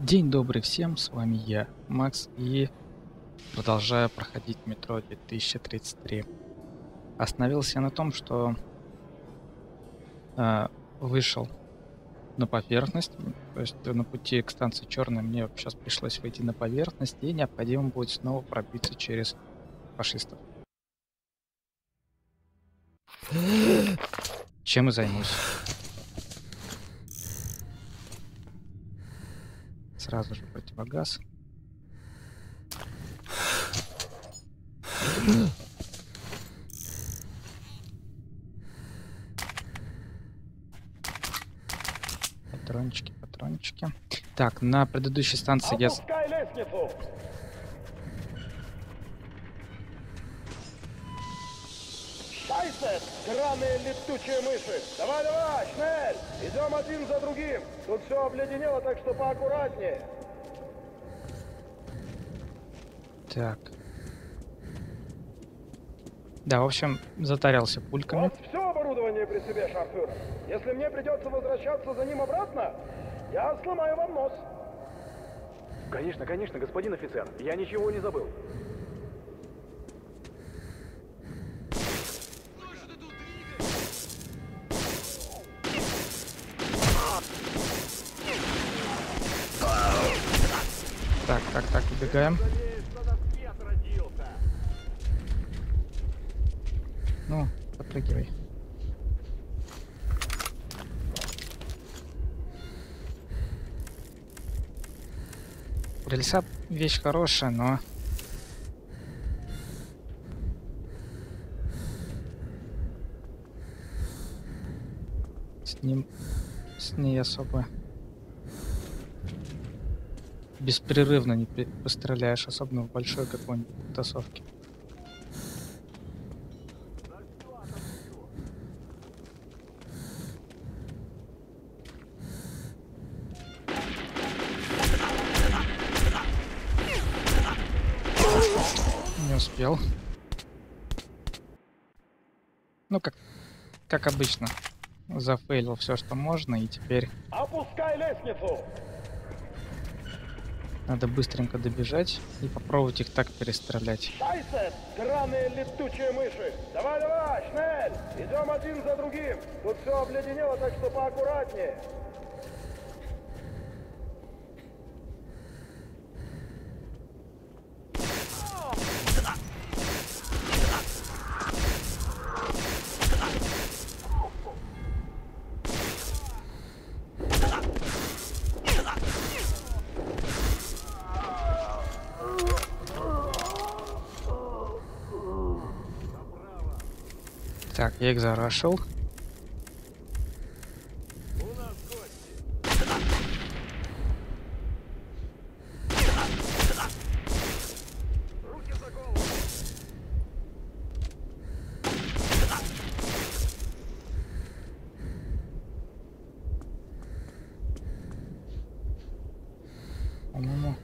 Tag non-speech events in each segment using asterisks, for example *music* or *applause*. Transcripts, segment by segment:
День добрый всем, с вами я, Макс, и продолжаю проходить метро 2033. Остановился я на том, что э, вышел на поверхность, то есть на пути к станции Черная мне сейчас пришлось выйти на поверхность, и необходимо будет снова пробиться через фашистов. *gasps* Чем и займусь. Сразу же противогаз. Патрончики, патрончики. Так, на предыдущей станции я... Драные летучие мыши! Давай, давай, шнель! Идем один за другим! Тут все обледенело, так что поаккуратнее. Так. Да, в общем, затарялся пульками. Вот все оборудование при себе, шарфюрер. Если мне придется возвращаться за ним обратно, я сломаю вам нос. Конечно, конечно, господин офицер. Я ничего не забыл. Убегаем. Ну, подпрыгивай. Рельса вещь хорошая, но... С ним... С ней особо... Беспрерывно не постреляешь, особенно в большой какой-нибудь тусовке. Не успел. Ну, как, как обычно. Зафейлил все, что можно, и теперь Опускай лестницу! Надо быстренько добежать и попробовать их так перестрелять. Шайсе, драные летучие мыши! Давай, давай, шнель! Идем один за другим! Тут все обледенело, так что поаккуратнее. Так, я их зарашил. По-моему.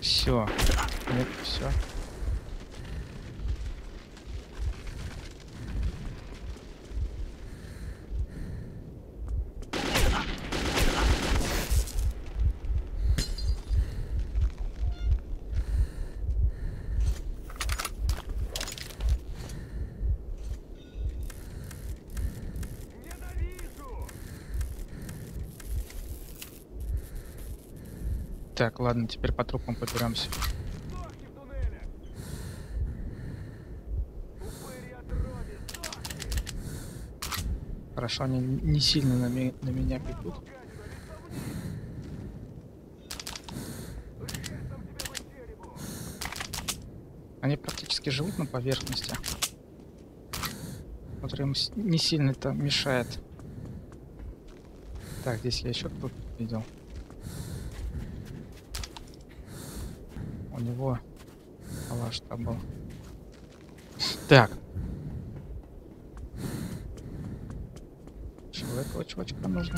Все. Нет, все. Так, ладно, теперь по трупам поберемся. Хорошо, они не сильно на, ме- на меня бегут. Они практически живут на поверхности. Который им не сильно это мешает. Так, здесь я еще кто-то видел. У него калаш там был. Так. Чего этого чувачка нужно?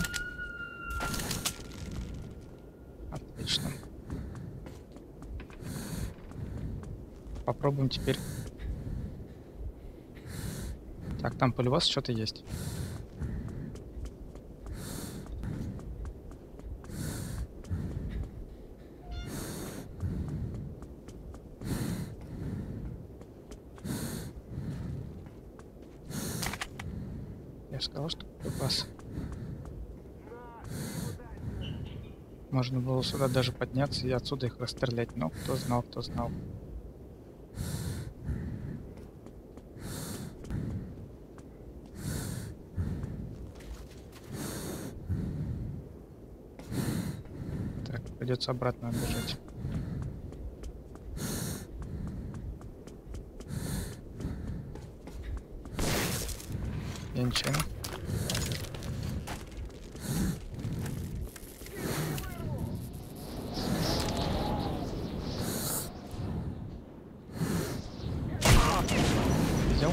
Отлично. Попробуем теперь. Так, там поле вас что-то есть. Я сказал, что боеприпас. Можно было сюда даже подняться и отсюда их расстрелять, но кто знал, кто знал. Так, придется обратно бежать. Ничего. Видел?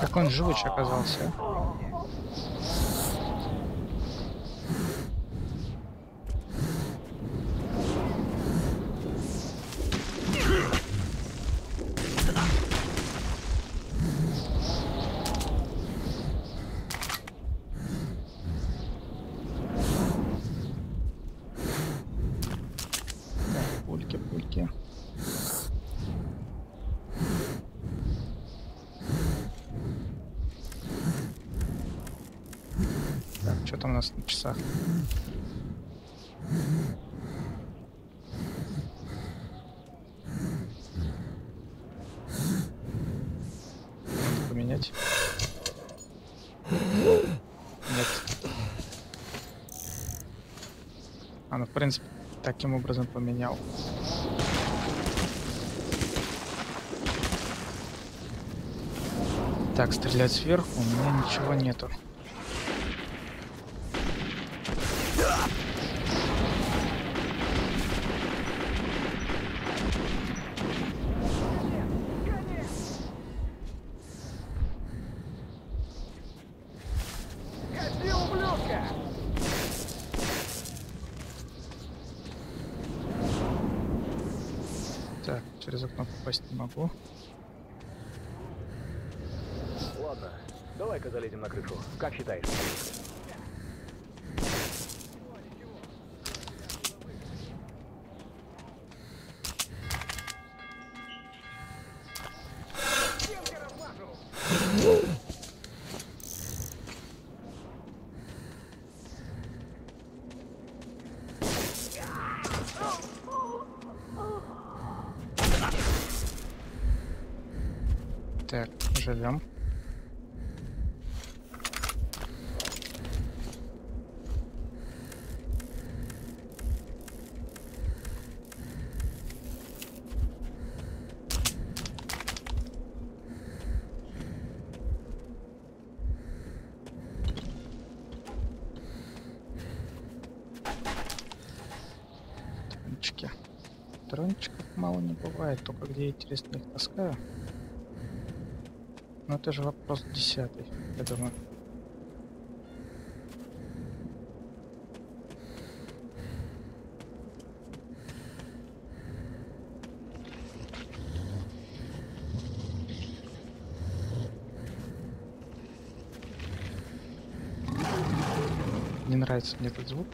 Как он живучий оказался. а? Так, пульки, пульки. Так, что там у нас на часах? Поменять. Нет. А, ну в принципе таким образом поменял. Так, стрелять сверху у меня ничего нету. Гаси, ублюдка! Так, через окно попасть не могу. Ладно, давай-ка залезем на крышу. Как считаешь? Так, живем. Трончиков мало не бывает, только где интересно их таскаю. Ну это же вопрос десятый, я думаю. Не нравится мне этот звук.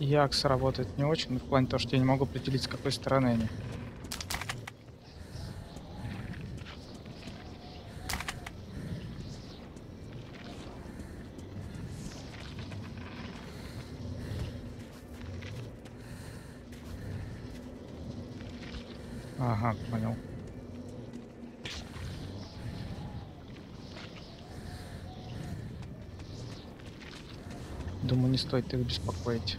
Якс работает не очень, в плане того, что я не могу определить, с какой стороны они. Ага, понял. Думаю, не стоит их беспокоить.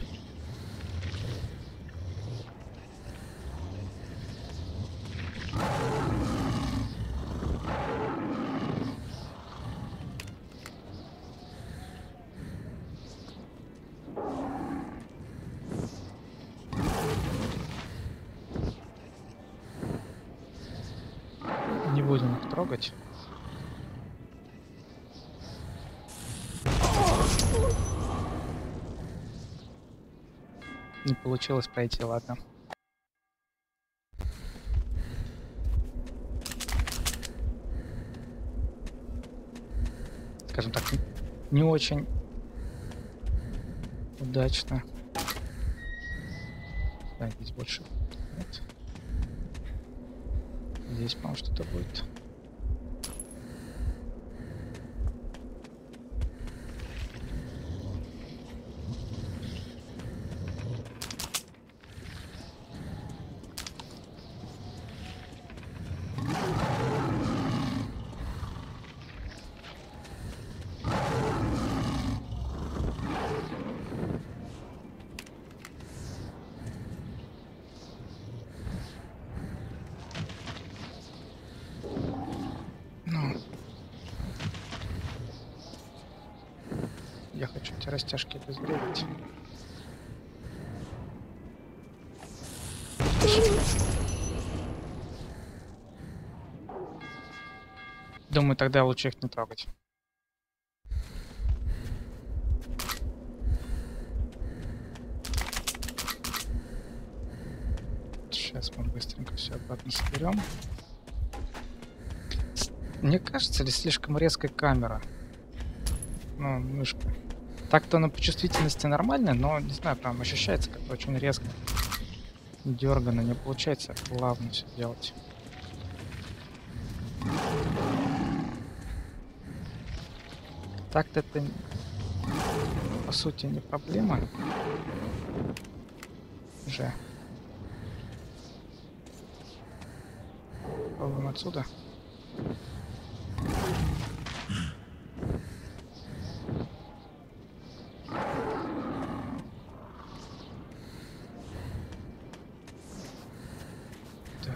получилось пройти, ладно. Скажем так, не очень удачно. Да, здесь больше нет. Здесь, по-моему, что-то будет. Я хочу эти растяжки обезвредить. Думаю, тогда лучше их не трогать. Сейчас мы быстренько все обратно соберем. Мне кажется, ли слишком резкая камера? Ну, мышка. Так-то она по чувствительности нормальная, но, не знаю, прям ощущается как-то очень резко. Дергано, не получается плавно все делать. Так-то это, по сути, не проблема. Же. Попробуем отсюда. Так.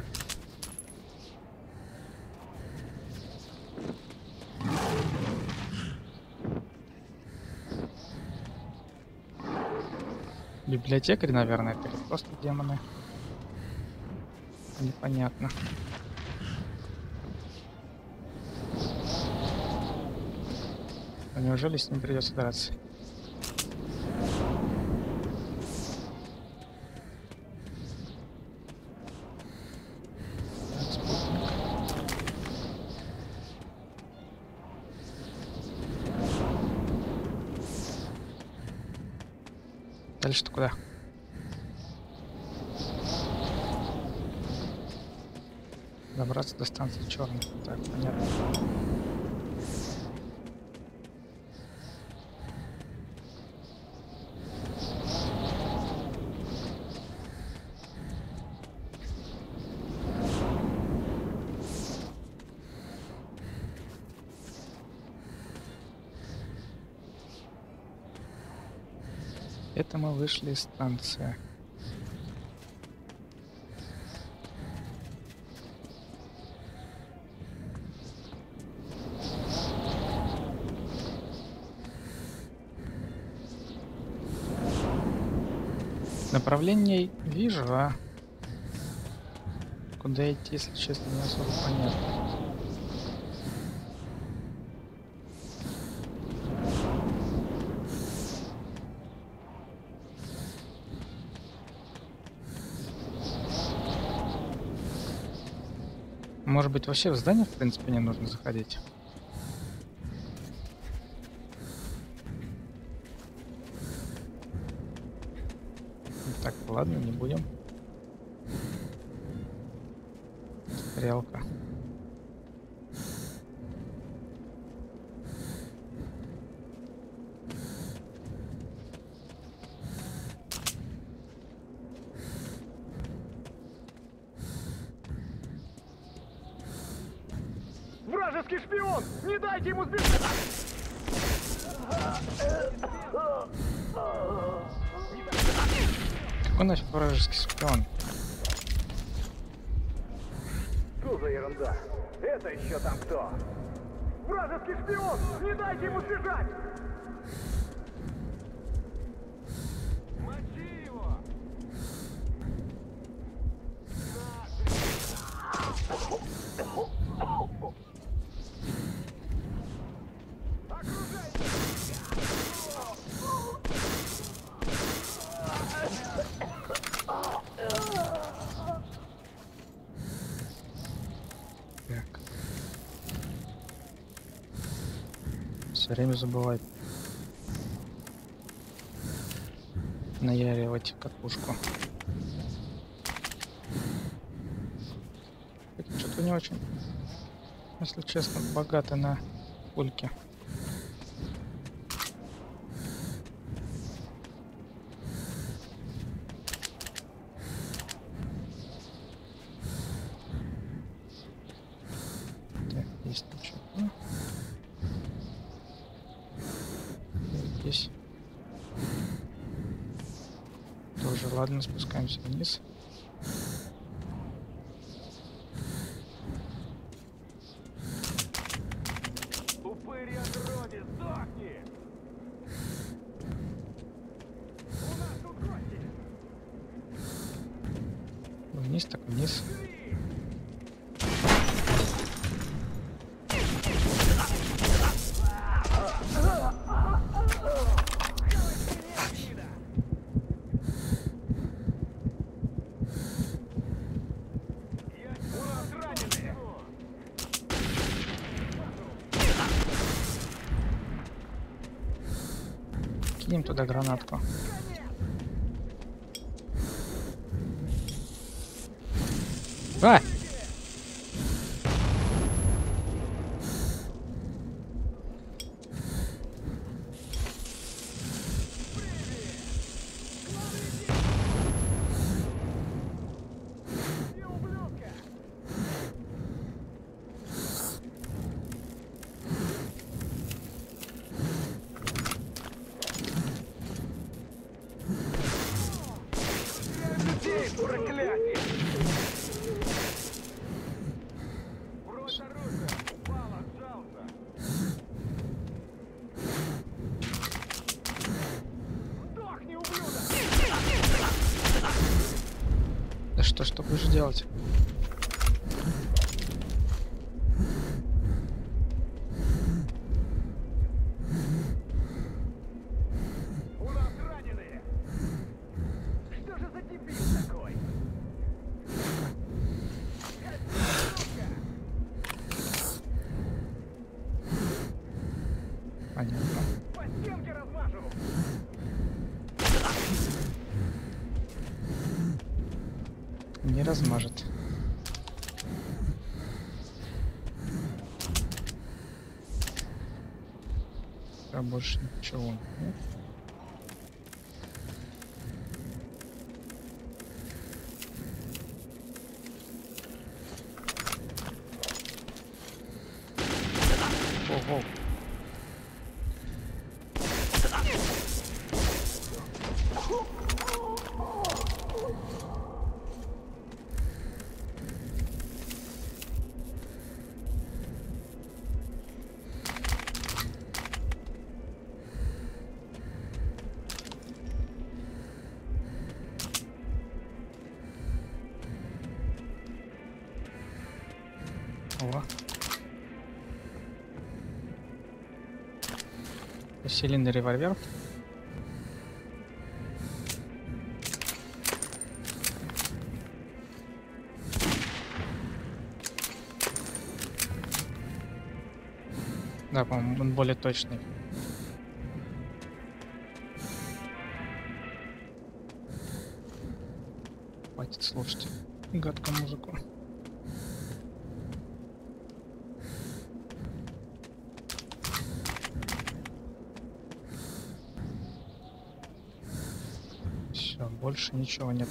Библиотекарь, наверное, это или просто демоны. Непонятно. А неужели с ним придется драться? Так, спутник. Дальше-то куда? Добраться до станции черных. Так, понятно. Это мы вышли из станции. Направление вижу, а куда идти, если честно, не особо понятно. Может быть, вообще в здание, в принципе, не нужно заходить? Так, ладно, не будем. Стрелка. Вражеский шпион! Не дайте ему сбежать! Какой нафиг вражеский шпион? Что за ерунда? Это еще там кто? Вражеский шпион! Не дайте ему сбежать! Все время забывает наяривать катушку. Что-то не очень, если честно, богато на пульки. Так, есть ничего. Здесь. Тоже ладно, спускаемся вниз. Упырь отроди, сдохни! У нас тут гости! Вниз так вниз. У нас раненые! Кинем туда гранатку. Что ты будешь делать? У нас раненые! Что же за дебил такой? Сука! Понятно. По стенке размажу! Не размажет. А больше О. Усиленный револьвер. Да, по-моему, он более точный. Хватит слушать гадкую музыку. Все, больше ничего нет.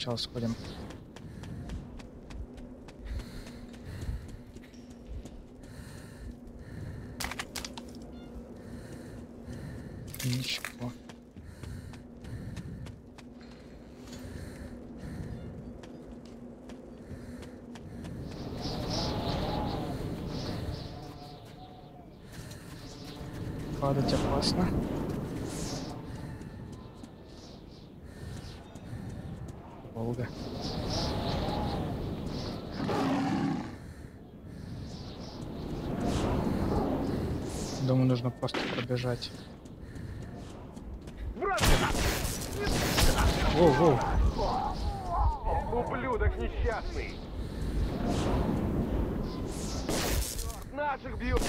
сначала сходим. Ничего. Падать опасно. Волга. Думаю, нужно просто пробежать. Воу, воу. Ублюдок несчастный! Наших бьют!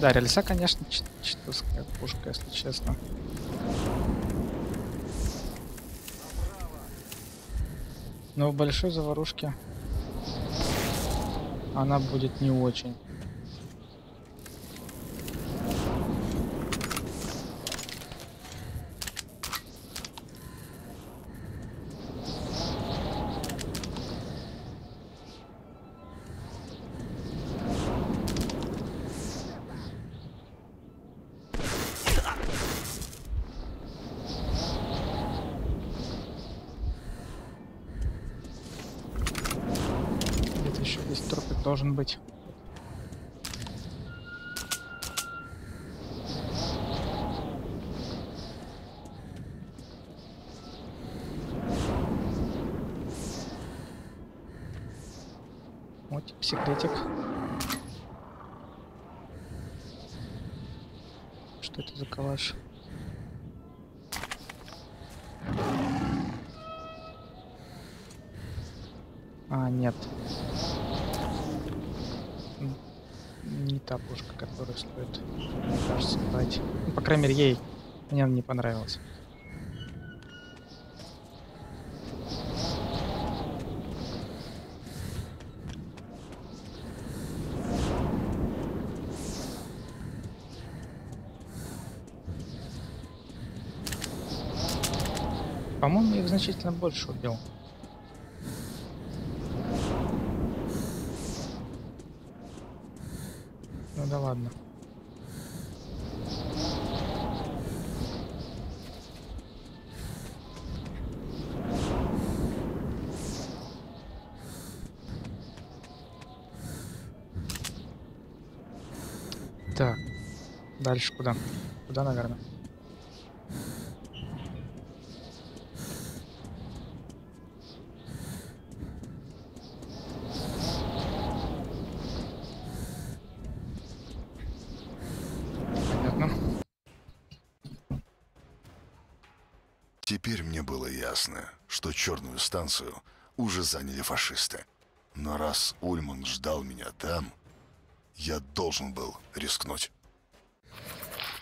Да, рельса, конечно, чит- читовская пушка, если честно. Но в большой заварушке она будет не очень. Где-то еще здесь тропик должен быть. Вот секретик. Что это за калаш? А, нет. М, Не та пушка, которую стоит, кажется, брать. Ну, по крайней мере, ей мне не понравилась. По-моему, их значительно больше убил. Ну да ладно. Так. Дальше куда? Куда, наверное? Понятно. Теперь мне было ясно, что черную станцию уже заняли фашисты. Но раз Ульман ждал меня там, я должен был рискнуть.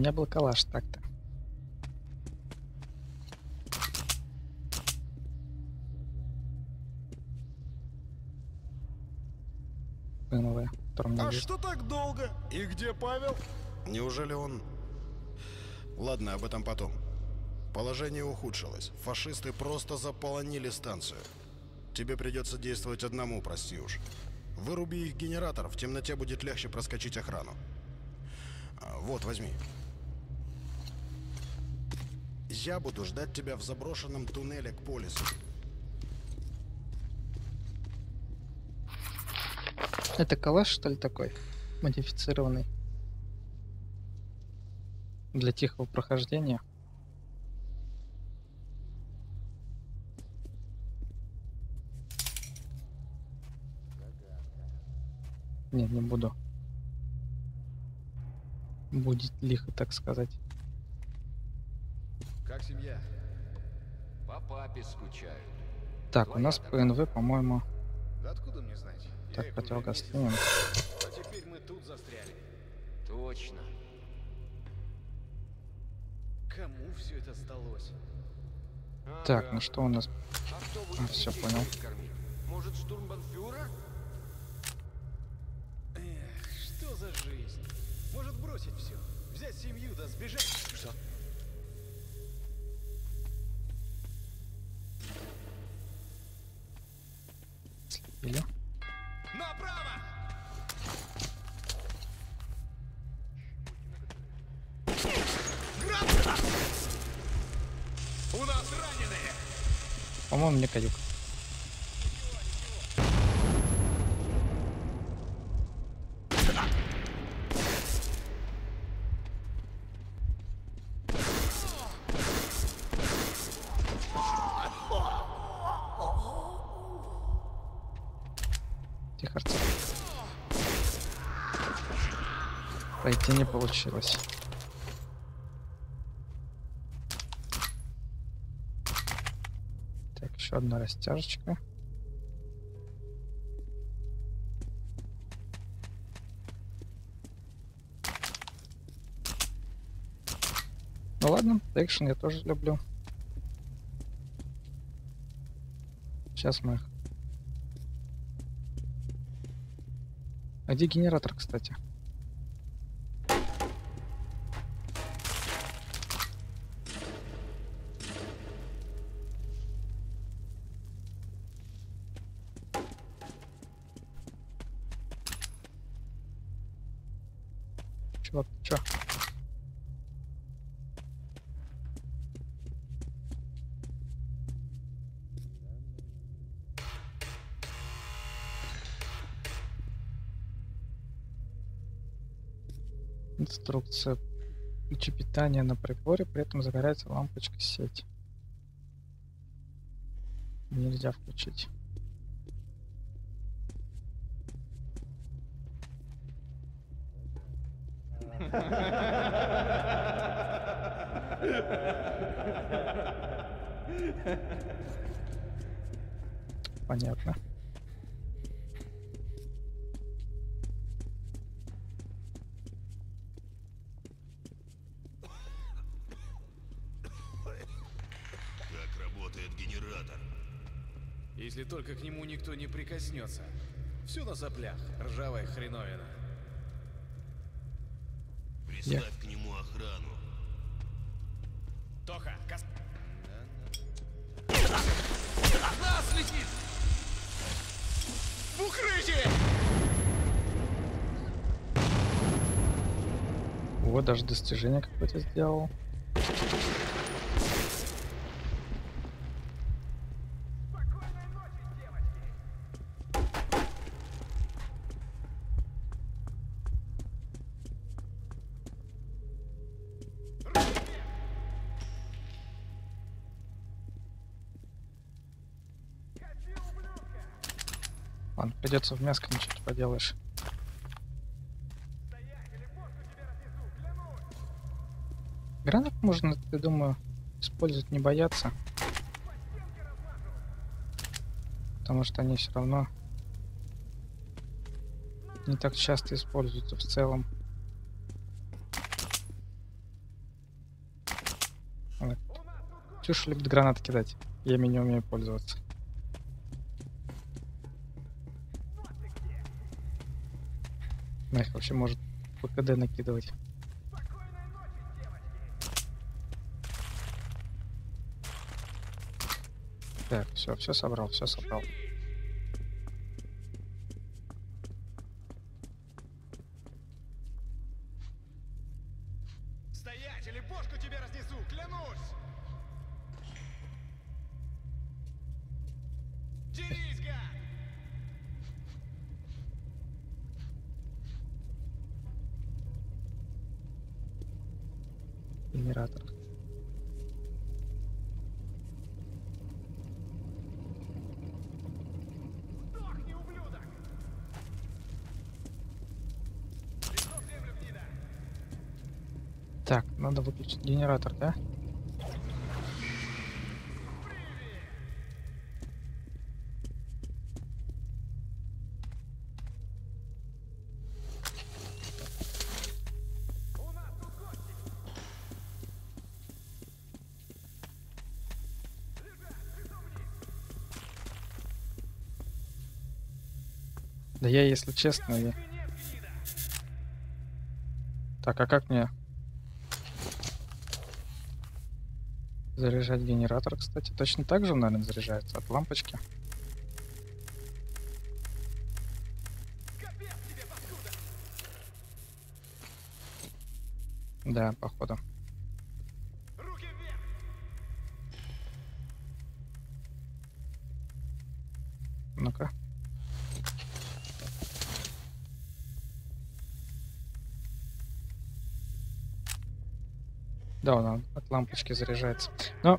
меня был калаш так-то. Меня А есть. что так долго? И где Павел? Неужели он... Ладно, об этом потом. Положение ухудшилось. Фашисты просто заполонили станцию. Тебе придется действовать одному, прости уж. Выруби их генератор, в темноте будет легче проскочить охрану. А, Вот, возьми. Я буду ждать тебя в заброшенном туннеле к полису. Это калаш, что ли, такой? Модифицированный. Для тихого прохождения. Нет, не буду. Будет лихо, так сказать. Как семья? По папе скучают. Так, у нас ПНВ, по-моему, Да откуда мне знать? Я так, месяц. снимем. А теперь мы тут застряли. Точно. Кому все это сдалось? Так, Ага. ну что у нас? А кто будет А, детей понял. Может, штурмбанфюрер? Эх, что за жизнь? Может бросить все, взять семью да сбежать? Что? Или? Направо! У нас раненые! По-моему, не каюк. Получилось. Так, еще одна растяжечка. Ну ладно, экшен я тоже люблю. Сейчас мы их... А где генератор, кстати? Инструкция. Ключи питания на приборе, при этом загорается лампочка сеть. Нельзя включить. *laughs* Понятно. К нему никто не прикоснется. Все на соплях, ржавая хреновина. Приставь к нему охрану. Тоха, кас... Нас летит! В укрытие! Вот даже достижение какое-то сделал. Придется мяско ничего поделаешь. Разнесу, клянусь! Гранат можно, я думаю, использовать не бояться. Потому что они все равно не так часто используются в целом. Вот. Чушь любит гранаты кидать. Я ими не умею пользоваться. На их вообще может накидывать. Спокойной ночи, девочки! Так, все, все собрал, все собрал. Стоять или бошку тебе разнесу, клянусь! Дерись, гад! Генератор. Так, надо выключить генератор, да? Если честно, я... Так, а как мне заряжать генератор, кстати? Точно так же, наверное, заряжается от лампочки. Да, походу. Да, он от лампочки заряжается. Но...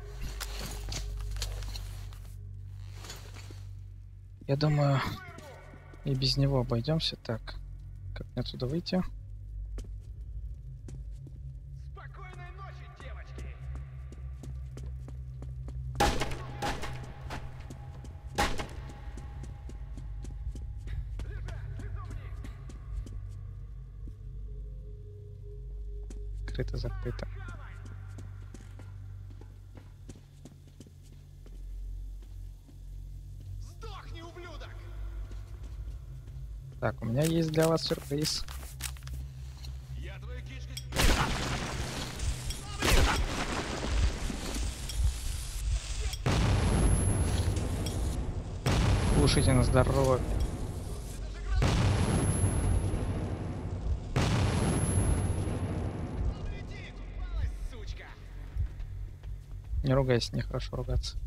Я думаю, и без него обойдемся. Так, как мне отсюда выйти? Меня есть для вас сюрприз. Кушайте на здоровье. Не ругайся, нехорошо ругаться.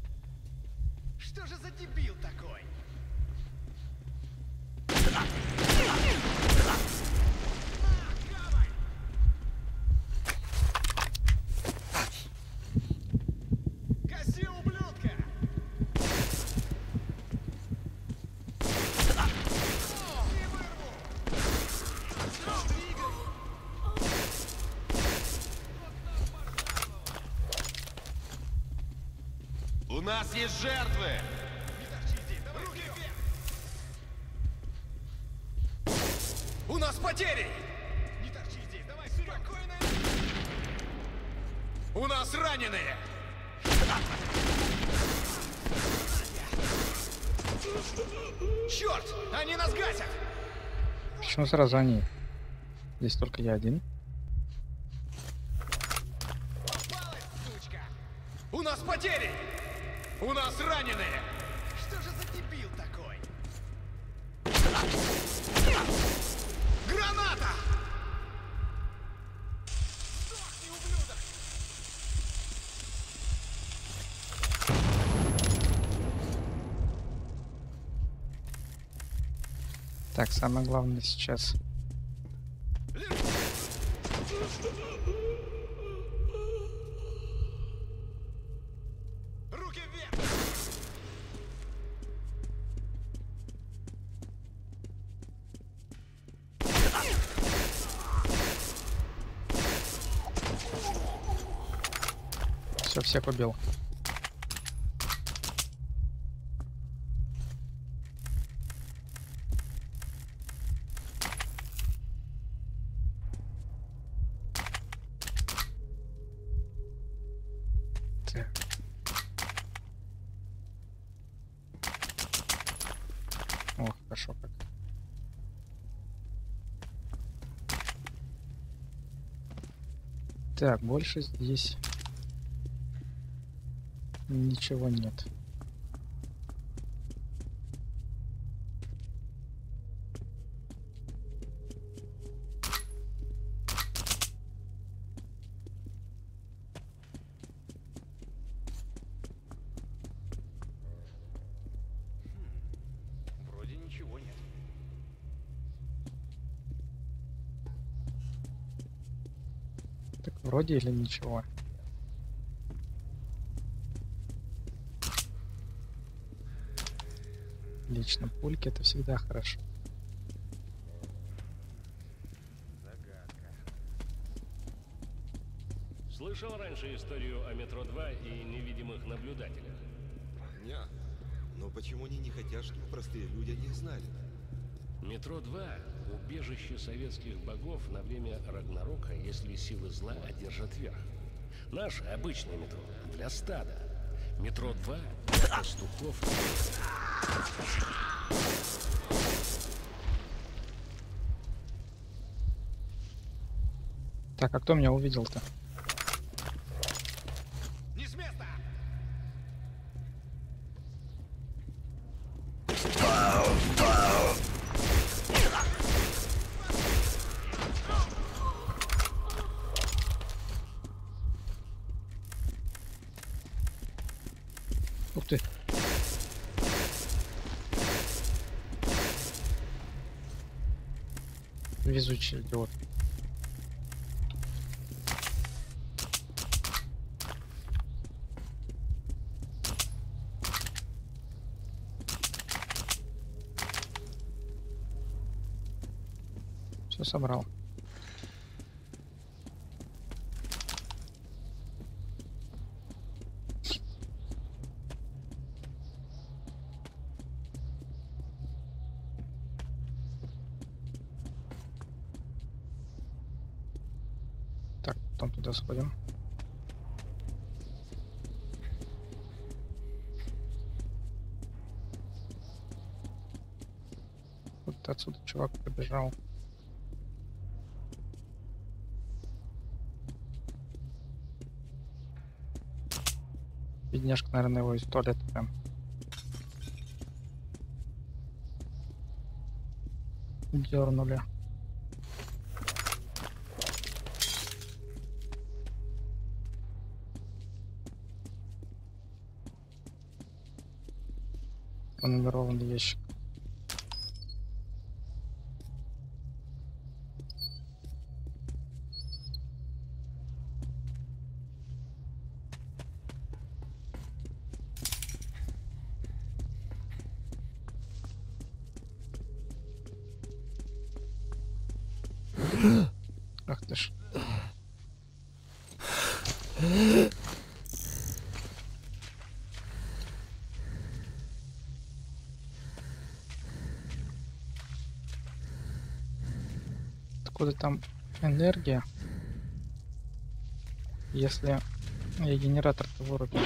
У нас раненые! Черт! Они нас гасят! Почему сразу они? Здесь только я один. Попалась, сучка! У нас потери! У нас раненые! Так, самое главное сейчас. Все, всех убил. Так. О, хорошо как. Так, больше здесь ничего нет. Вроде или ничего. Лично пульки это всегда хорошо. Слышал раньше историю о метро 2 и невидимых наблюдателях? Не. Но почему они не хотят, чтобы простые люди о них знали? Метро-2 — убежище советских богов на время Рагнарока, если силы зла одержат верх. Наше обычное метро для стада. Метро-2 для пастухов. Так, а кто меня увидел-то? Везучий идиот. Все собрал. Так, потом туда сходим. Вот отсюда чувак побежал. Бедняжка, наверное, его из туалета прям. Дернули. Пронумерованный ящик. *gasps* Ах ты ж. Откуда там энергия? Если я генератор-то вырубил.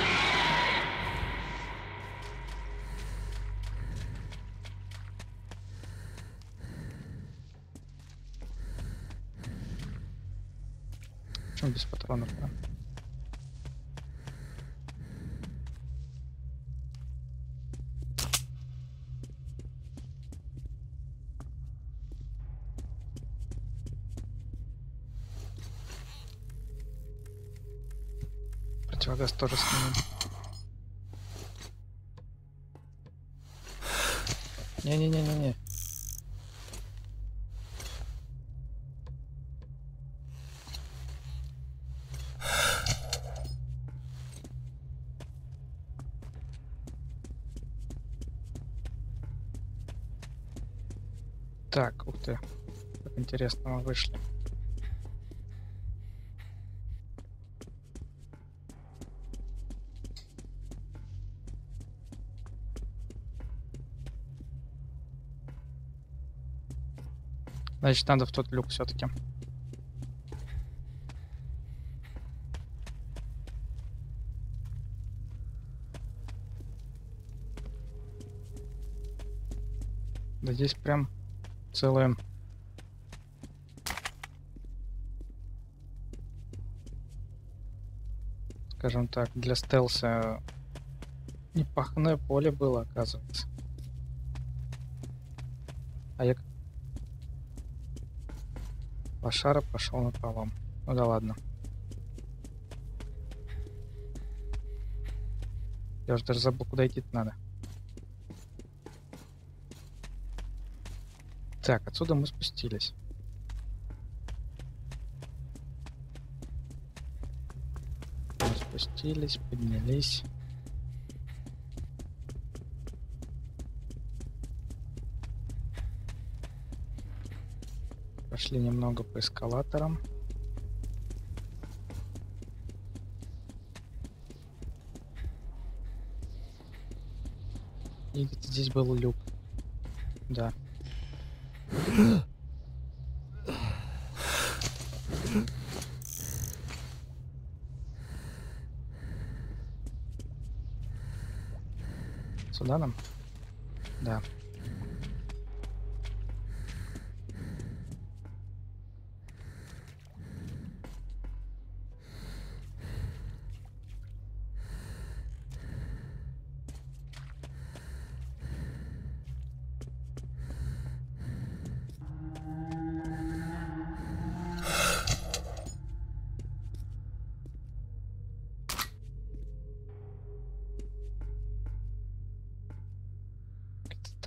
Как интересно мы вышли. Значит, надо в тот люк все-таки. Да здесь прям целая скажем так, для стелса непахное поле было, оказывается. А я Лошара пошел на пролом. Ну да ладно. Я уже даже забыл, куда идти надо. Так, отсюда мы спустились. Мы спустились, поднялись. Пошли немного по эскалаторам. И здесь был люк. Да. *gasps* *gasps* *gasps* Сюда нам?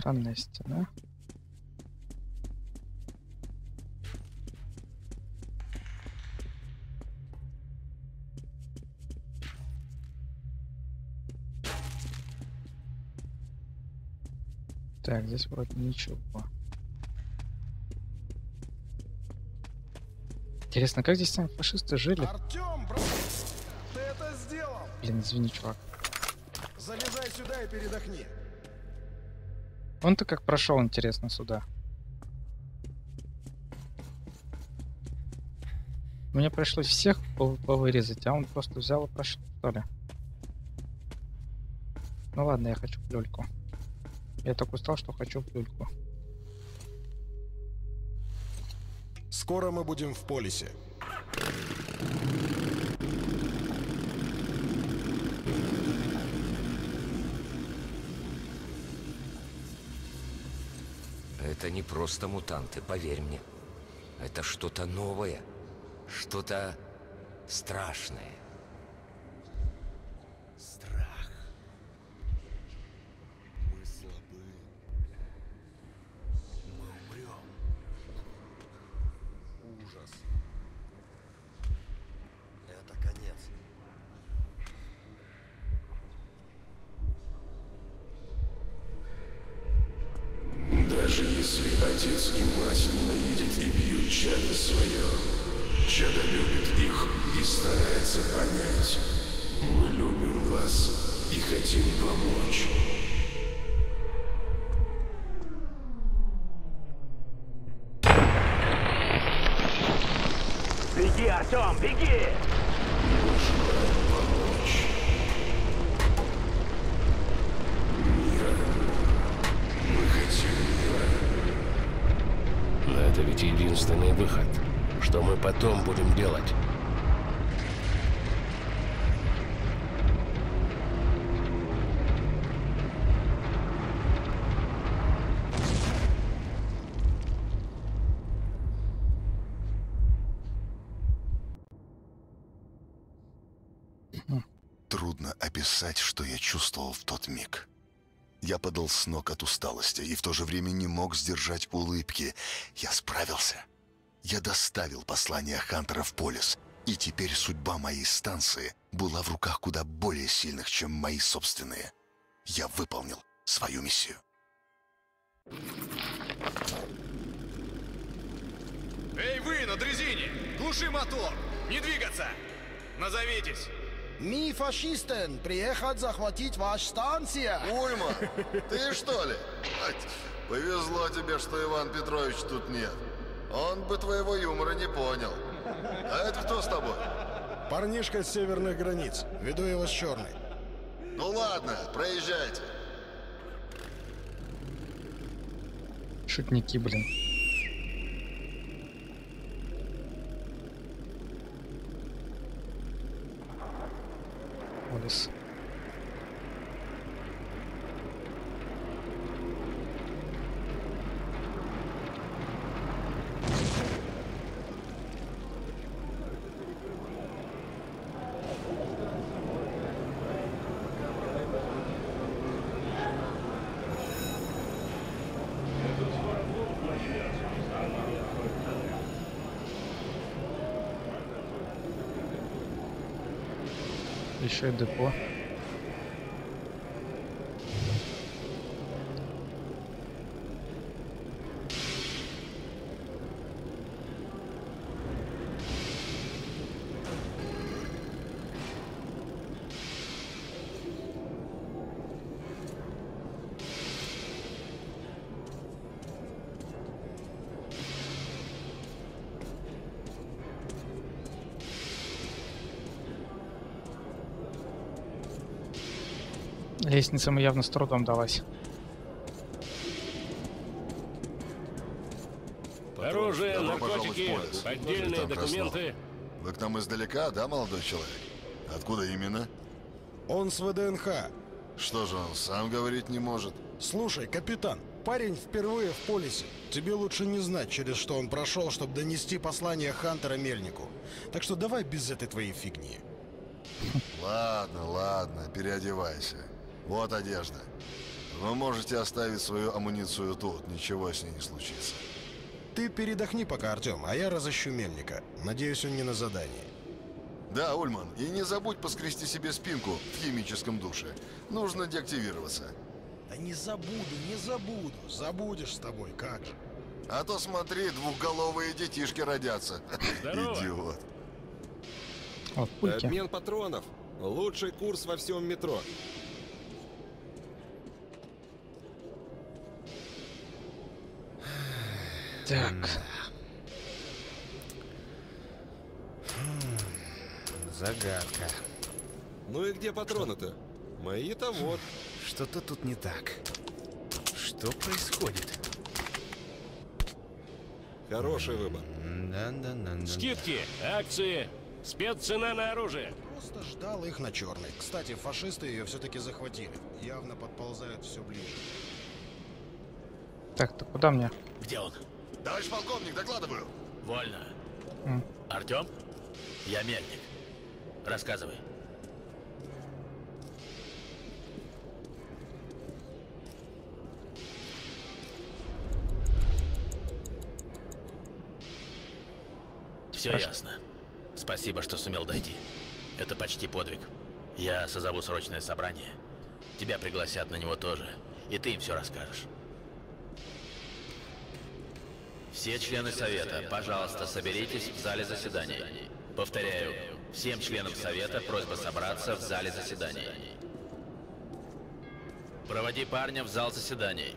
Странная стена. Так, здесь вроде ничего. Интересно, как здесь сами фашисты жили? Артем, брат, ты это сделал! Блин, извини, чувак. Залезай сюда и передохни. Он-то как прошел, интересно, сюда. Мне пришлось всех пов- повырезать, а он просто взял и прошел, что ли. Ну ладно, я хочу плюльку. Я так устал, что хочу плюльку. Скоро мы будем в полисе. Это не просто мутанты, поверь мне. Это что-то новое. Что-то страшное. Страх. Мы слабы. Мы умрем. Ужас. Это конец. Даже если отец и мать ненавидят и бьют чадо свое, чадо любит их и старается понять. Мы любим вас и хотим помочь. Чувствовал в тот миг. Я падал с ног от усталости и в то же время не мог сдержать улыбки. Я справился. Я доставил послание Хантера в полис, и теперь судьба моей станции была в руках куда более сильных, чем мои собственные. Я выполнил свою миссию. Эй, вы на дрезине! Глуши мотор! Не двигаться! Назовитесь! Ми фашистен приехать захватить ваш станция. Ульма, ты что ли? Повезло тебе, что Иван Петрович тут нет. Он бы твоего юмора не понял. А это кто с тобой? Парнишка с северных границ. Веду его с черной. Ну ладно, проезжайте. Шутники, блин. Полис. Еще и депо. Лестница ему явно с трудом далась. Оружие, Добро пожаловать наркотики, в полис. поддельные Краснов. документы. Вы к нам издалека, да, молодой человек? Откуда именно? Он с ВДНХ. Что же он сам говорить не может? Слушай, капитан, парень впервые в полисе. Тебе лучше не знать, через что он прошел, чтобы донести послание Хантера Мельнику. Так что давай без этой твоей фигни. Ладно, ладно, переодевайся. Вот одежда. Вы можете оставить свою амуницию тут, ничего с ней не случится. Ты передохни пока, Артем, а я разыщу мельника. Надеюсь, он не на задании. Да, Ульман, и не забудь поскрести себе спинку в химическом душе. Нужно деактивироваться. Да не забуду, не забуду. Забудешь с тобой, как же. А то смотри, двухголовые детишки родятся. Здорово. Идиот. О, пульки. Обмен патронов. Лучший курс во всем метро. Так. Загадка. Ну и где патроны-то? Мои-то вот. Что-то тут не так. Что происходит? Хороший выбор. Скидки, акции, спеццена на оружие. Просто ждал их на черный. Кстати, фашисты ее все-таки захватили. Явно подползают все ближе. Так, то куда мне? Где он? Товарищ полковник, докладываю. Вольно. М. Артем? Я мельник. Рассказывай. Все Хорошо. ясно. Спасибо, что сумел дойти. Это почти подвиг. Я созову срочное собрание. Тебя пригласят на него тоже. И ты им все расскажешь. Все члены Совета, пожалуйста, соберитесь в зале заседаний. Повторяю, всем членам Совета просьба собраться в зале заседаний. Проводи парня в зал заседаний.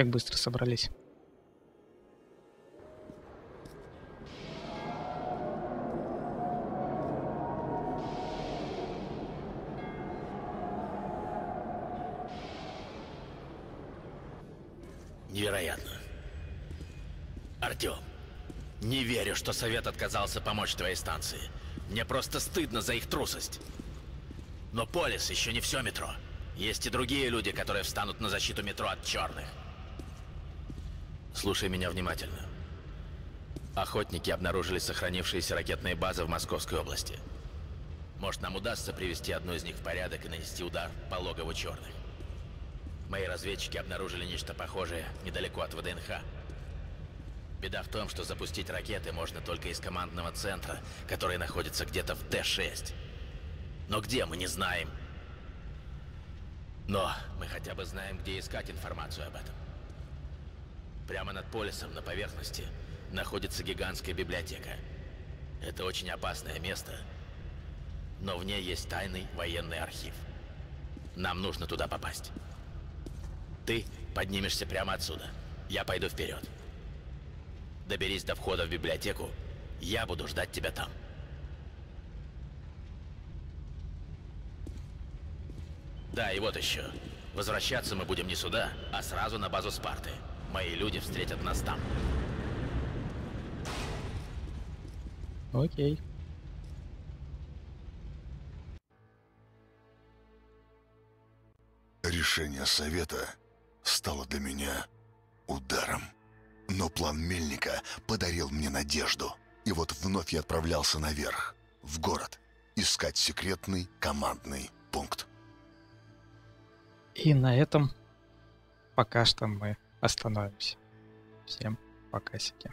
Как быстро собрались. Невероятно. Артем, не верю, что Совет отказался помочь твоей станции. Мне просто стыдно за их трусость. Но Полис еще не все метро. Есть и другие люди, которые встанут на защиту метро от черных. Слушай меня внимательно. Охотники обнаружили сохранившиеся ракетные базы в Московской области. Может, нам удастся привести одну из них в порядок и нанести удар по логову черных. Мои разведчики обнаружили нечто похожее недалеко от ВДНХ. Беда в том, что запустить ракеты можно только из командного центра, который находится где-то в Т-6. Но где, мы не знаем. Но мы хотя бы знаем, где искать информацию об этом. Прямо над полисом, на поверхности, находится гигантская библиотека. Это очень опасное место, но в ней есть тайный военный архив. Нам нужно туда попасть. Ты поднимешься прямо отсюда. Я пойду вперед. Доберись до входа в библиотеку. Я буду ждать тебя там. Да, и вот еще. Возвращаться мы будем не сюда, а сразу на базу Спарты. Мои люди встретят нас там. Окей. Решение совета стало для меня ударом. Но план Мельника подарил мне надежду. И вот вновь я отправлялся наверх, в город, искать секретный командный пункт. И на этом пока что мы остановимся. Всем покасики.